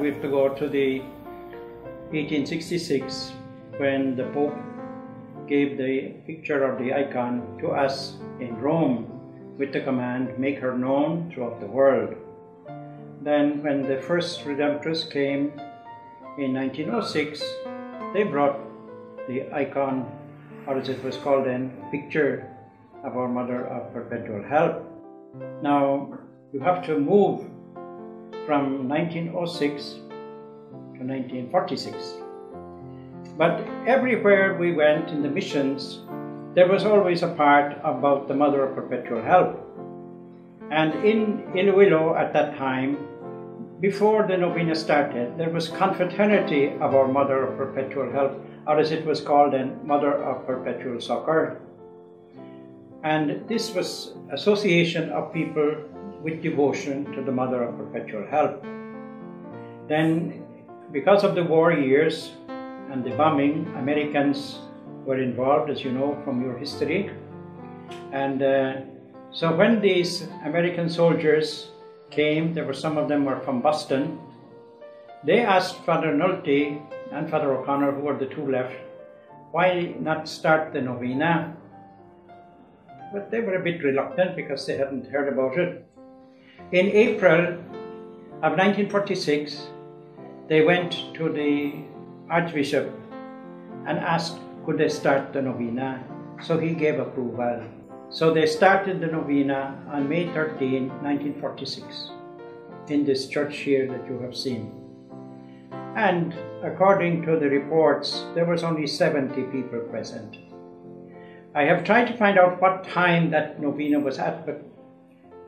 we have to go to the 1866 when the Pope gave the picture of the icon to us in Rome with the command, make her known throughout the world. Then when the first Redemptress came in 1906, they brought the icon, or as it was called then, picture of our Mother of Perpetual Help. Now, you have to move from 1906 to 1946. But everywhere we went in the missions, there was always a part about the Mother of Perpetual Help. And in Iloilo at that time, before the novena started, there was confraternity of our Mother of Perpetual Help, or as it was called then, Mother of Perpetual Succor. And this was association of people with devotion to the Mother of Perpetual Help. Then, because of the war years and the bombing, Americans were involved, as you know from your history. And uh, so when these American soldiers came, there were some of them were from Boston, they asked Father Nolte and Father O'Connor, who were the two left, why not start the novena? But they were a bit reluctant because they hadn't heard about it. In April of 1946, they went to the Archbishop and asked could they start the novena. So he gave approval. So they started the novena on May 13, 1946, in this church here that you have seen. And according to the reports, there was only 70 people present. I have tried to find out what time that novena was at, but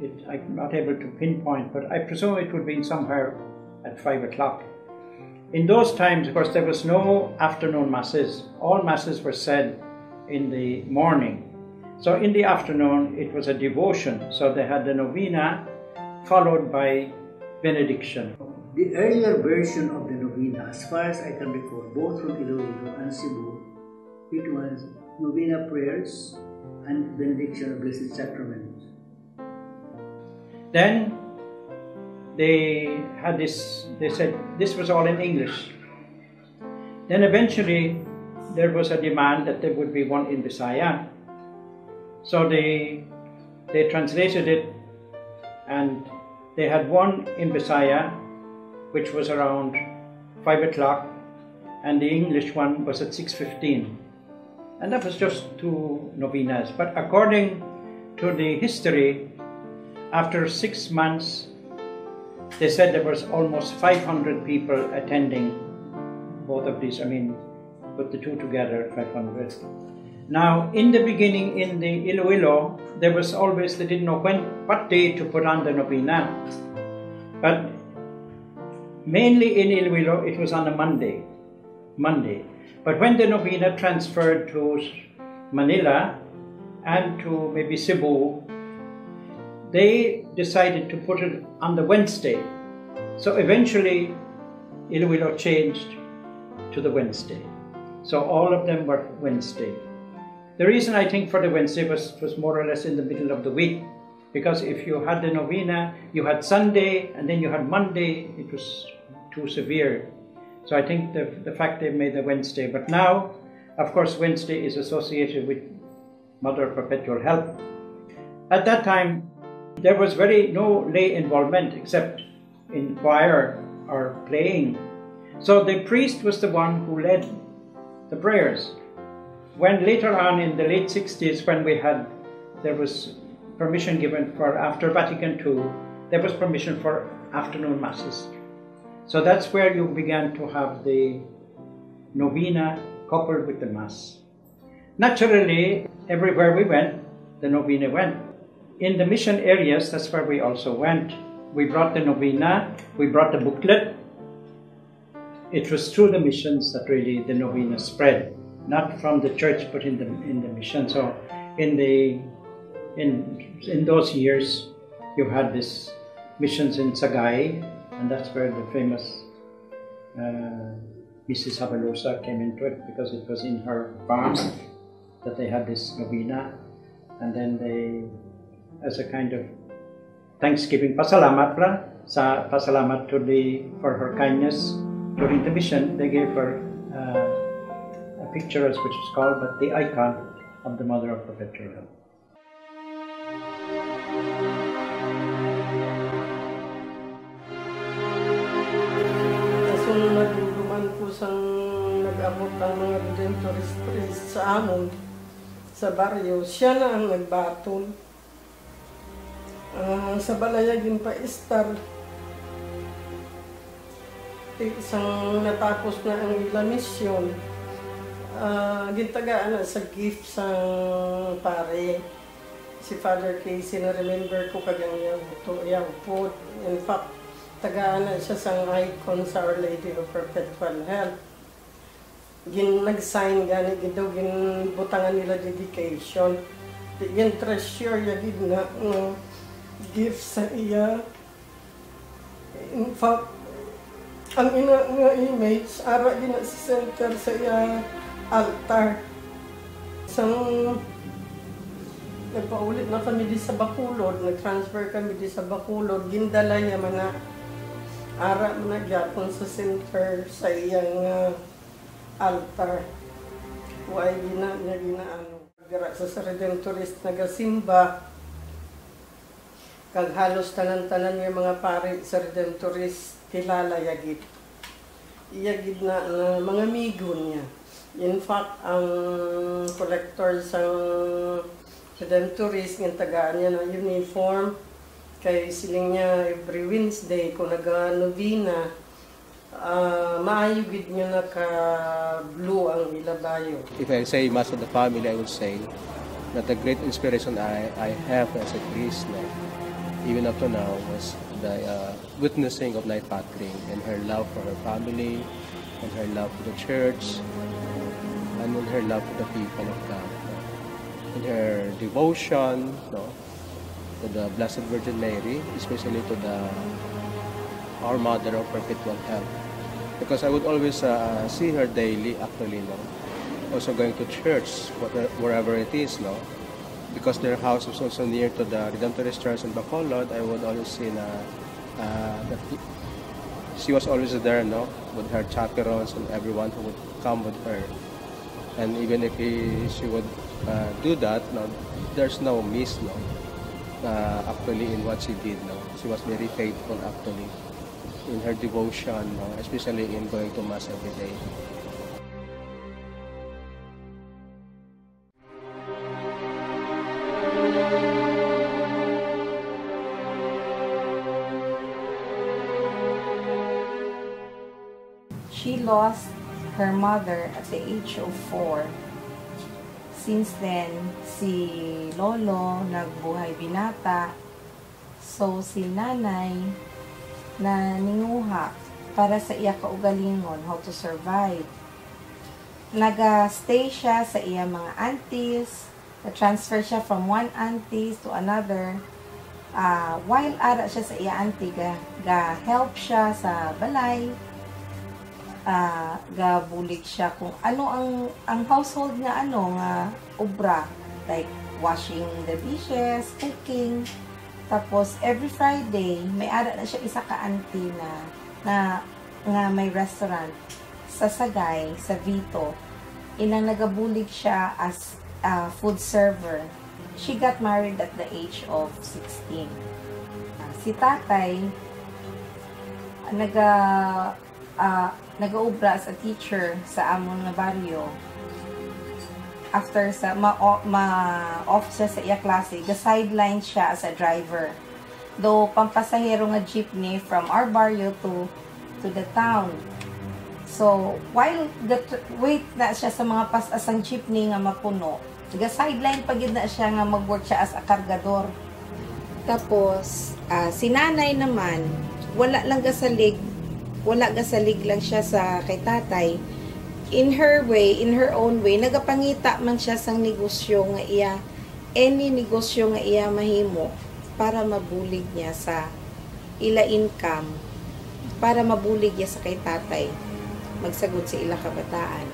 it, I'm not able to pinpoint, but I presume it would be somewhere at 5 o'clock. In those times, of course, there was no afternoon masses. All masses were said in the morning. So in the afternoon, it was a devotion. So they had the novena followed by benediction. The earlier version of the novena, as far as I can recall, both from Iloilo and Cebu, it was novena prayers and benediction of Blessed Sacrament. Then they had this, they said this was all in English. Then eventually there was a demand that there would be one in Bisaya. So they, they translated it and they had one in Bisaya, which was around 5 o'clock, and the English one was at 6.15. And that was just two novenas. But according to the history, after six months, they said there was almost 500 people attending both of these. I mean, put the two together, 500. Now, in the beginning, in the Iloilo, there was always, they didn't know when, what day to put on the novena. But mainly in Iloilo, it was on a Monday. Monday. But when the novena transferred to Manila and to maybe Cebu, they decided to put it on the Wednesday. So eventually, Iloilo changed to the Wednesday. So all of them were Wednesday. The reason I think for the Wednesday was, was more or less in the middle of the week. Because if you had the novena, you had Sunday, and then you had Monday, it was too severe. So I think the, the fact they made the Wednesday. But now, of course, Wednesday is associated with Mother Perpetual Help. At that time, there was very no lay involvement except in choir or playing. So the priest was the one who led the prayers. When later on in the late 60s, when we had, there was permission given for after Vatican II, there was permission for afternoon masses. So that's where you began to have the novena coupled with the mass. Naturally, everywhere we went, the novena went. In the mission areas, that's where we also went. We brought the novena, we brought the booklet. It was through the missions that really the novena spread, not from the church, but in the in the mission. So, in the in in those years, you had this missions in Sagay, and that's where the famous uh, Mrs. Habalosa came into it because it was in her farm that they had this novena, and then they, as a kind of Thanksgiving, pasalamat pala, sa pasalamat to the for her kindness during the mission, they gave her uh, a picture, as which is called, but the icon of the Mother of Perpetual Help. Kasunod po sang nag-abot ang mga Redemptorist priest sa amon sa baryo. Siya na ang nagbaton. Ah, sa balayagin pa istar. Isang natapos na ang ila misyon. Ah, gintagaan na sa gift sa pare. Si Father Casey na remember ko kagang yung to yung po. In fact, tagaan na siya sa icon sa Our Lady of Perpetual Health. Gin nag-sign gani gid daw gin butangan nila dedication. Di Gin treasure ya gid na nga gift sa iya. In fact, ang ina nga image ara gid na sa center sa iya altar. Sang nagpaulit na kami di sa Bacolod, nag-transfer kami di sa Bacolod, gindala niya mga ara na gyapon sa center sa iyang uh, altar. Huwag gina niya ginaano. Gara sa Redemptorist nagasimba, kag halos tanan-tanan yung mga pari sa Redemptorist kilala yagid. Iyagid na na mga migon niya. In fact, ang collector sa Redemptorist, yung tagaan niya ng uniform, kay siling niya every Wednesday kung naga-novena, uh, maayo gid niya naka-blue ang ilabayo. If I say Mass of the Family, I would say that the great inspiration I, I have as a priest now, even up to now, was the uh, witnessing of Night Patrick and her love for her family, and her love for the church, and in her love for the people of God. In her devotion no, to the Blessed Virgin Mary, especially to the Our Mother of Perpetual Help. Because I would always uh, see her daily, actually, no? also going to church, whatever- wherever it is, no? Because their house was also near to the Redemptorist Church in Bacolod, I would always see na, uh, that she was always there, no? With her chaperons and everyone who would come with her. And even if he, she would uh, do that, no, there's no miss, no? Uh, actually, in what she did, no? She was very faithful, actually, in her devotion, no? Especially in going to Mass every day. Lost her mother at the age of four. Since then, si Lolo nagbuhay binata. So, si nanay na ninguha para sa iya kaugalingon, how to survive. Naga-stay siya sa iya mga aunties, na-transfer siya from one aunties to another. Ah, while ara siya sa iya auntie, ga, ga siya sa balay, ah gabulig siya kung ano ang ang household nga ano nga obra like washing the dishes, cooking. Tapos every Friday may ara na siya isa ka auntie na na nga may restaurant sa Sagay, sa Vito. Inang nagabulig siya as a food server. She got married at the age of 16. Ah, si tatay naga ah, nag-aubra as a teacher sa amon nga baryo. After sa ma, o- ma off siya sa iya klase ga sideline siya as a driver. Do pampasahero nga jeepney from our baryo to to the town. So while the wait na siya sa mga pas-asang jeepney nga mapuno ga sideline pagid na siya nga mag-work siya as a kargador. Tapos ah, si nanay naman wala lang gasalig wala gasalig lang siya sa kay tatay. In her way, in her own way, nagapangita man siya sang negosyo nga iya, any negosyo nga iya mahimo para mabulig niya sa ila income, para mabulig niya sa kay tatay, magsagod sa ila kabataan.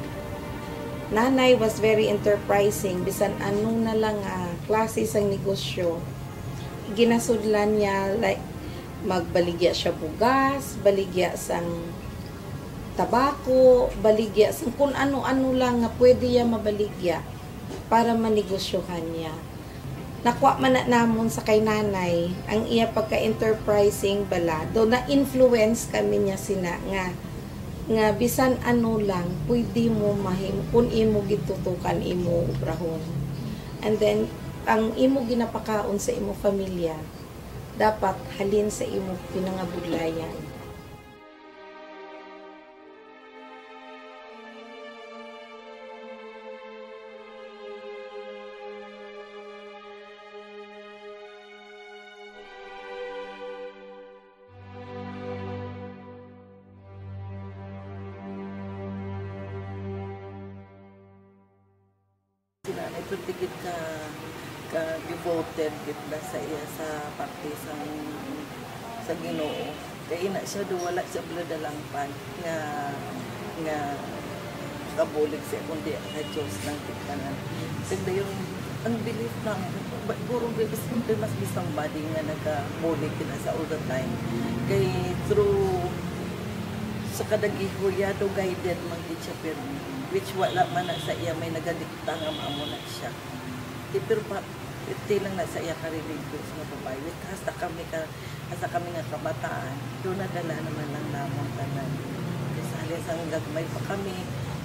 Nanay was very enterprising, bisan anong na lang ah, klase sang negosyo, ginasudlan niya like magbaligya siya bugas, baligya sang tabako, baligya sang kung ano-ano lang nga pwede niya mabaligya para manegosyohan niya. Nakuha man na namon sa kay nanay ang iya pagka-enterprising bala. Do na-influence kami niya sina nga nga bisan ano lang pwede mo mahim kung imo gitutukan imo ubrahon. And then ang imo ginapakaon sa imo pamilya dapat halin sa imo pinangabudlayan. Kay ina siya do wala siya bladalangpan nga nga kabulig siya kundi ka Diyos ng tiktanan sigda yung ang belief na guro mas mas bisang body nga nagabulig kina sa all the time. Kay through sa kadagihuya do guided man gid siya pero which wala man na sa iya may nagadikta nga maamo na siya. Pero iti lang na sa iya ka religious nga babae. With hasta kami ka hasta kami nga kabataan do nadala naman lang namon tanan. Kasi halos ang gagmay pa kami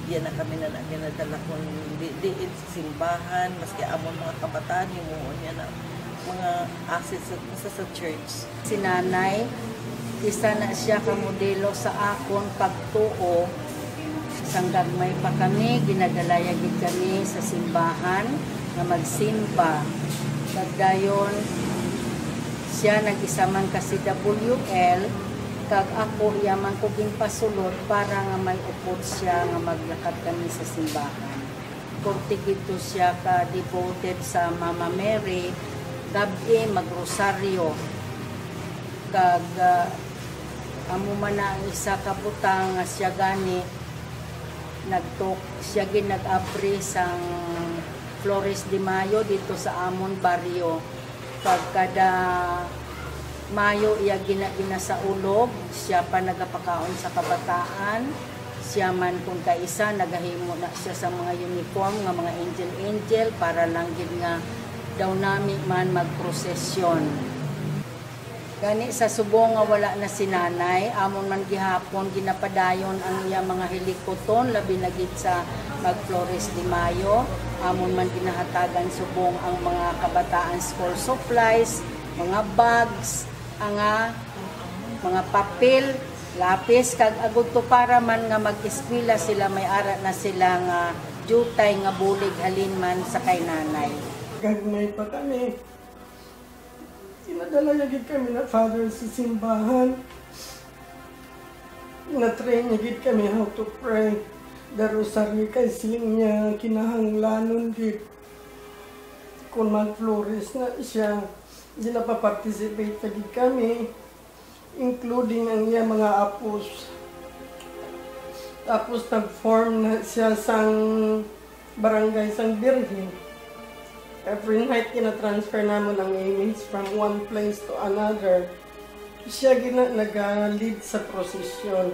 diyan na kami na lang ginadala kung di, di sa simbahan maski amon mga kabataan himuon niya na mga assets sa, sa, sa church. Si nanay isa na siya ka modelo sa akon pagtuo. Sang gagmay pa kami ginadalaya gid kami sa simbahan nga magsimba. Kagdayon siya nag-isa man ka si WL kag ako yaman ko ginpasulod para nga may upot siya nga maglakad kami sa simbahan. Kurti gito siya ka devoted sa Mama Mary gabi magrosaryo. Kag ah, amo man na isa ka butang nga siya gani nagtok siya gin nag-abri sang Flores de Mayo dito sa Amon Barrio. Pag kada Mayo iya gina gina sa ulog siya pa nagapakaon sa kabataan. Siya man kung kaisa nagahimo na siya sa mga uniform nga mga angel angel para lang gid nga daw nami man magprosesyon Gani sa subong nga wala na si nanay, amon man gihapon ginapadayon ang iya mga helikoton labi na gid sa mag Flores de Mayo. Amon man ginahatagan subong ang mga kabataan school supplies, mga bags, ang ah, mga papel, lapis kag agud to para man nga mag-eskwela sila may ara na sila nga jutay nga bulig halin man sa kay nanay. Gagmay pa kami. Inadala niya gid kami na father sa simbahan. Na-train niya gid kami how to pray. The rosary kay siling niya kinahanglanon gid. Kung mag-flores na siya, hindi na pa-participate na gid kami. Including ang iya mga apos. Tapos nag-form na siya sang barangay sang Birhen. Every night, kina-transfer namin ang image from one place to another. Siya gina nag-lead sa prosesyon.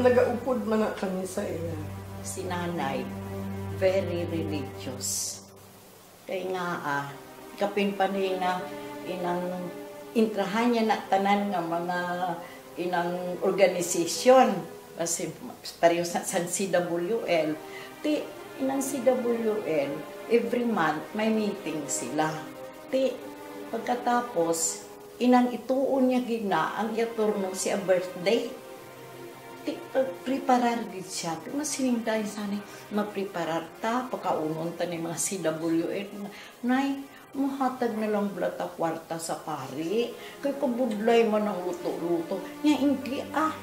Nagaupod man na kami sa iya. si nanay, very religious. Kaya nga, ah, kapin pa nga, inang intrahan niya na tanan nga mga inang organisasyon. Kasi pareho sa CWL. Ti, inang CWL, every month may meeting sila. Ti, pagkatapos, inang ituon niya gina ang iaturno siya birthday. Ti preparar gid siya. Di mas hinintay sana mapreparar ta pagkaunon ta ni mga CWN nay muhatag na lang blata kwarta sa pari. Kay pabudlay man ang luto-luto. Nya hindi ah.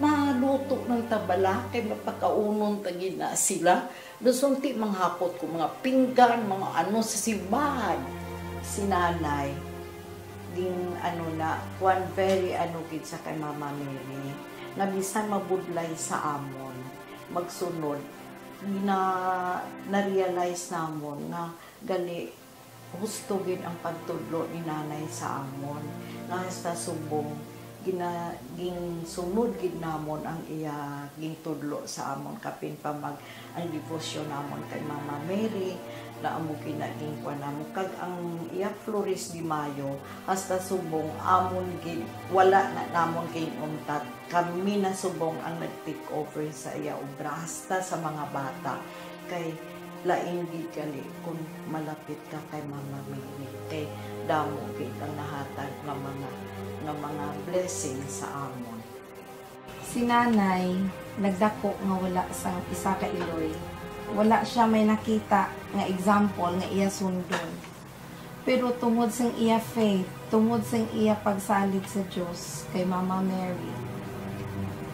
Maluto ng tabala kay mapakaunon ta gid na sila Dusunti manghapot ko mga pinggan mga ano sa simbahan. Si nanay din ano na one very ano gid sa kay Mama Mary. Na bisan mabudlay sa amon magsunod. Na na-realize namon na gali husto gid ang pagtudlo ni nanay sa amon. Nga sa subong gina ging sunod gid namon ang iya ging tudlo sa amon kapin pa mag ang devotion namon kay Mama Mary. Na amo ginaging kwa namo. Kag ang iya Flores di Mayo hasta subong amon gid wala na namon kay untat kami na subong ang nag-take over sa iya obra hasta sa mga bata. Kay laing gid kali kung malapit ka kay Mama Mary. Kay damo gid ang nahatag nga mga nga mga blessing sa amon Si nanay, nagdako nga wala sa isa ka iloy. Wala siya may nakita nga example nga iya sundon. Pero tungod sang iya faith, tungod sang iya pagsalig sa Dios kay Mama Mary,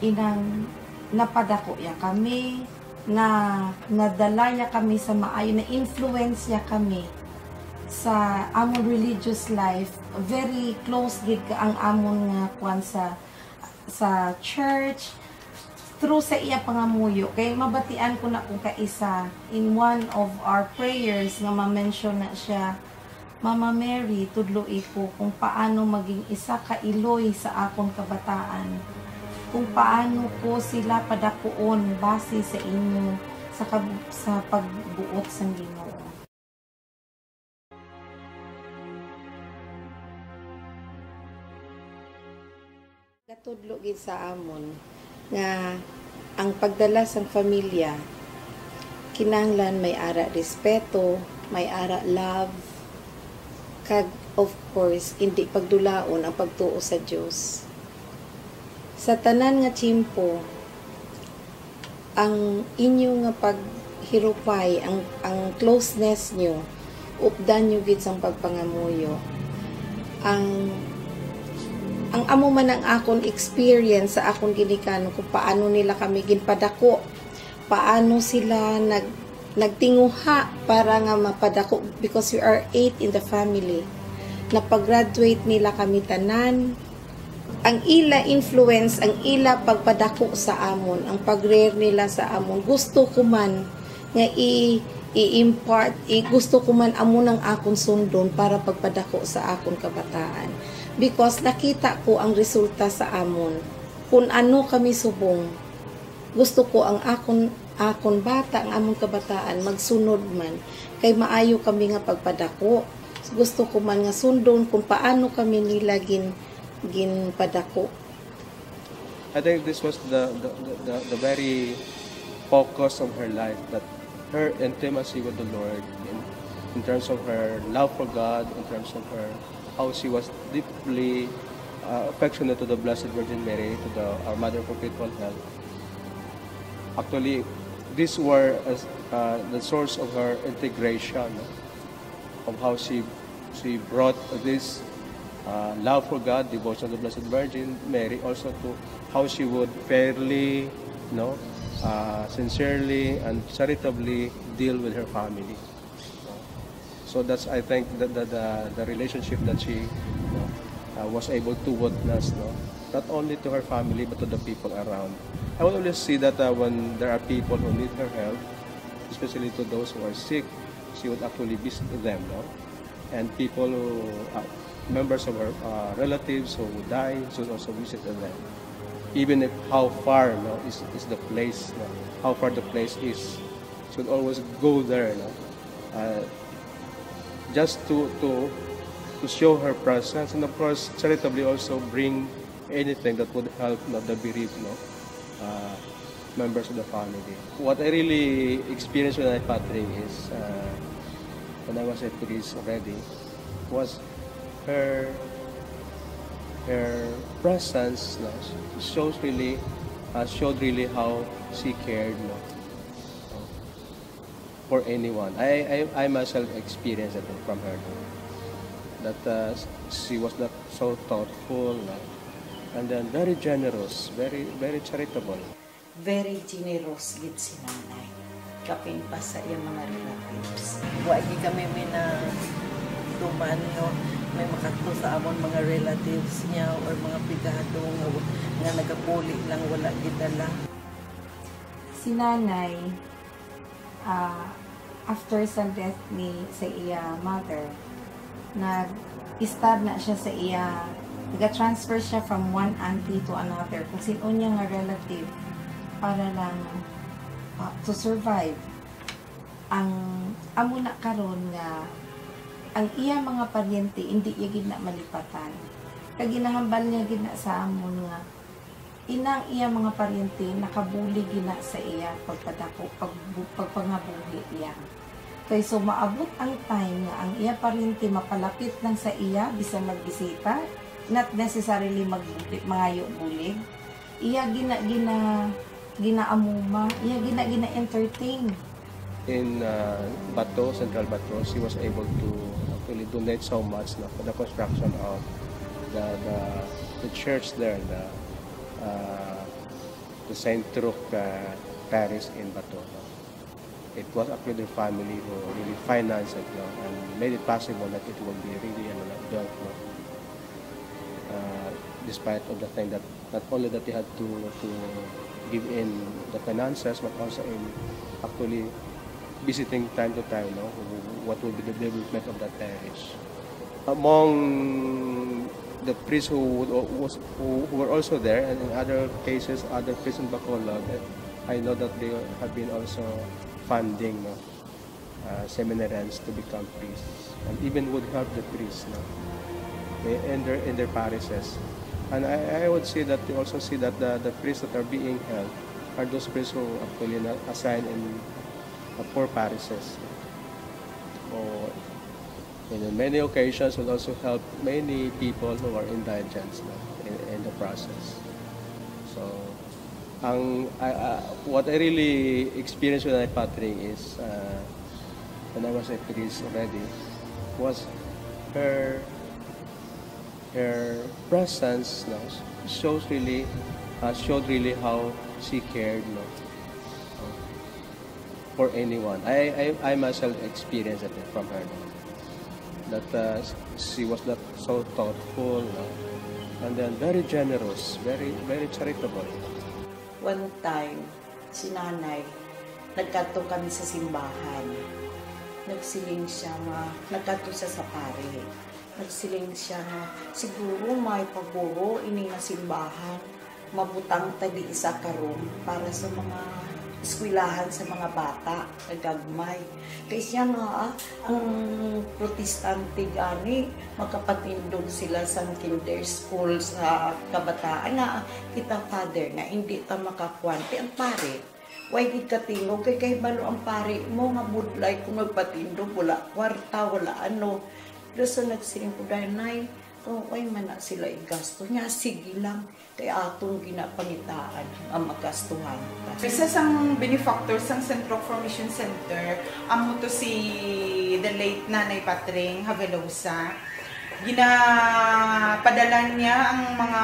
inang napadako ya kami, na nadala ya kami sa maayo, na influence ya kami sa amon religious life. Very close gid ang amon nga kwan sa sa church through sa iya pangamuyo kay mabatian ko na kung kaisa in one of our prayers nga ma-mention na siya Mama Mary tudloi ko kung paano maging isa ka iloy sa akong kabataan kung paano ko sila padakuon base sa inyo sa sa pagbuot sa Ginoo Katudlo gid sa amon nga ang pagdala sa pamilya kinahanglan may ara respeto, may ara love, kag of course hindi pagdulaon ang pagtuo sa Dios. Sa tanan nga tiyempo ang inyo nga paghirupay ang ang closeness nyo updan nyo gid sang pagpangamuyo ang ang amo man ang akon experience sa akon ginikanon kung paano nila kami ginpadako paano sila nag nagtinguha para nga mapadako because we are eight in the family. Napag-graduate nila kami tanan. Ang ila influence ang ila pagpadako sa amon ang pag-rare nila sa amon gusto ko man nga i i-impart i, gusto ko man amo ng akon sundon para pagpadako sa akon kabataan. Because nakita ko ang resulta sa amon. Kung ano kami subong gusto ko ang akon akon bata ang amon kabataan magsunod man. Kay maayo kami nga pagpadako. Gusto ko man nga sundon kung paano kami nila gin gin padako I think this was the, the, the, the very focus of her life that her intimacy with the Lord in, in terms of her love for God, in terms of her how she was deeply uh, affectionate to the Blessed Virgin Mary, to the our Mother Perpetual Health. Actually, these were uh, the source of her integration, of how she she brought this uh, love for God, devotion to the Blessed Virgin Mary, also to how she would fairly, you know, uh, sincerely and charitably deal with her family. So that's I think the the, the, the relationship that she uh, was able to witness, no, not only to her family but to the people around. I will always see that uh, when there are people who need her help, especially to those who are sick, she would actually visit them, no, and people who uh, members of her uh, relatives who would die, she would also visit them. Even if how far no, is, is the place, no, how far the place is, she would always go there, no, uh, just to, to, to show her presence and of course charitably also bring anything that would help no, the bereaved no, uh, members of the family. What I really experienced when I patrick is uh, when I was at Greece already was her her presence no, shows really uh, showed really how she cared no, for anyone. I, I, I myself experienced it from her. That uh, she was not so thoughtful no? and then very generous, very very charitable. very generous gid si nanay kapin pa sa iyang mga relatives Wa gi kami may na duman no may makakto sa amon mga relatives niya or mga pigado nga, nga nagapuli lang wala gidala. si nanay ah, after sa death ni sa iya mother nag-stud na siya sa iya nag-transfer siya from one auntie to another kung sino niya nga relative para lang uh, to survive ang amo na karon nga ang iya mga paryente hindi iya gid na malipatan. Kag ginahambal niya gid na sa amon nga inang iya mga paryente nakabuli gina sa iya pagpadako pag pagpangabuli iya. Kay so maabot ang time nga ang iya paryente mapalapit lang sa iya bisan magbisita not necessarily magbuti mangayo bulig. Iya gina gina ginaamuma iya gina gina entertain in uh, Bato, Central Bato, she was able to actually donate so much na for the construction of the the, the church there, the uh, the Saint Truc uh, Parish in Bato. It was actually the family who really financed it no, and made it possible that it will be really ano, built. No. Uh, despite of the thing that not only that they had to to give in the finances, but also in actually visiting time to time, no, what will be the development of that parish. Among the priests who, was, who, were also there, and in other cases, other priests in Bacolod, I know that they have been also funding no, uh, seminarians to become priests, and even would help the priests no, in their in their parishes. And I, I would say that they also see that the, the priests that are being held are those priests who actually not assigned in poor parishes. Or in many occasions will also help many people who are indigents no, in, in the process. So, ang I, uh, what I really experienced with my patring is uh, when I was a priest already was her her presence shows really uh, showed really how she cared for anyone. I, I, I myself experienced it from her. That uh, she was not so thoughtful no? and then very generous, very very charitable. One time, si nanay, nagkato kami sa simbahan. Nagsiling siya nga, nagkato siya sa pare. Nagsiling siya nga, siguro may paguro ini nga simbahan. Mabutang tali isa karon para sa mga eskwelahan sa mga bata, nagagmay. Kaya siya nga, ah, ang protestante gani, makapatindog sila sa kinder school sa kabataan nga, kita father nga, hindi ta makakwante. Ang pare, why gid ka tingog kay kay balo ang pare mo nga budlay kung nagpatindog wala kwarta wala ano pero sa nagsiling ko dahil kung ay man na sila igasto niya sige lang kay atong ginapangitaan ang magastuhan Isa sang benefactor sang Centro Formation Center, amo to si the late Nanay Patring Havelosa. Ginapadalan niya ang mga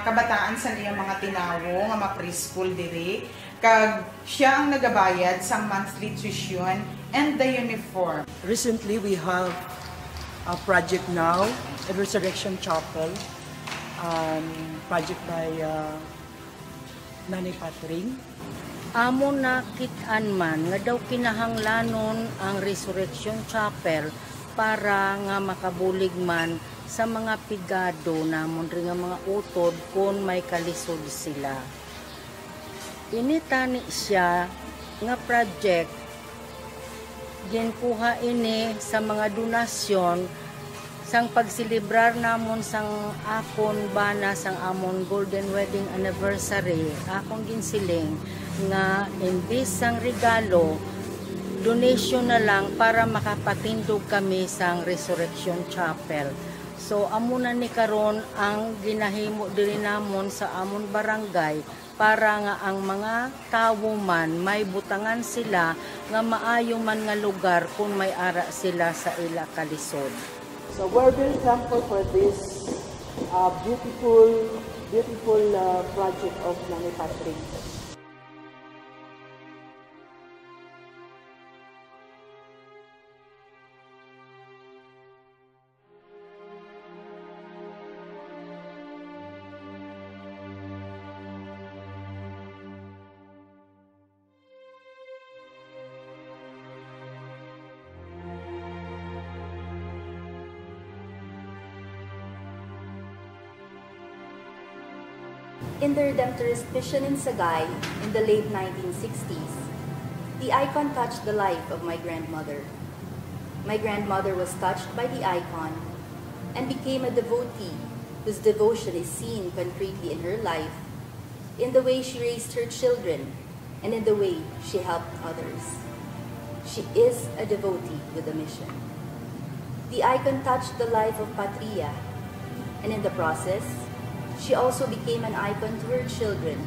kabataan sa iya mga tinawo nga mga preschool diri kag siya ang nagabayad sa monthly tuition and the uniform. Recently, we have a project now, Resurrection Chapel, um, project by uh, Nanay Patring. Amo nakitaan man nga daw kinahanglanon ang Resurrection Chapel para nga makabulig man sa mga pigado namon rin nga mga utod kung may kalisod sila. Initani siya nga project ginkuha ini sa mga donasyon sang pagsilibrar namon sang akon bana sang amon golden wedding anniversary akong ginsiling nga imbis sang regalo donation na lang para makapatindog kami sang Resurrection Chapel. So amo na ni karon ang ginahimo diri namon sa amon barangay para nga ang mga tawo man may butangan sila nga maayo man nga lugar kung may ara sila sa ila kalisod. So we're very thankful for this uh, beautiful, beautiful uh, project of Nanay In the Redemptorist mission in Sagay in the late 1960s, the icon touched the life of my grandmother. My grandmother was touched by the icon and became a devotee whose devotion is seen concretely in her life, in the way she raised her children, and in the way she helped others. She is a devotee with a mission. The icon touched the life of Patria, and in the process, she also became an icon to her children,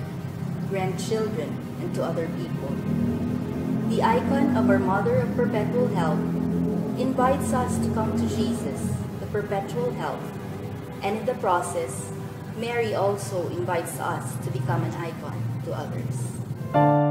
grandchildren, and to other people. The icon of our Mother of Perpetual Help invites us to come to Jesus, the perpetual help, and in the process, Mary also invites us to become an icon to others.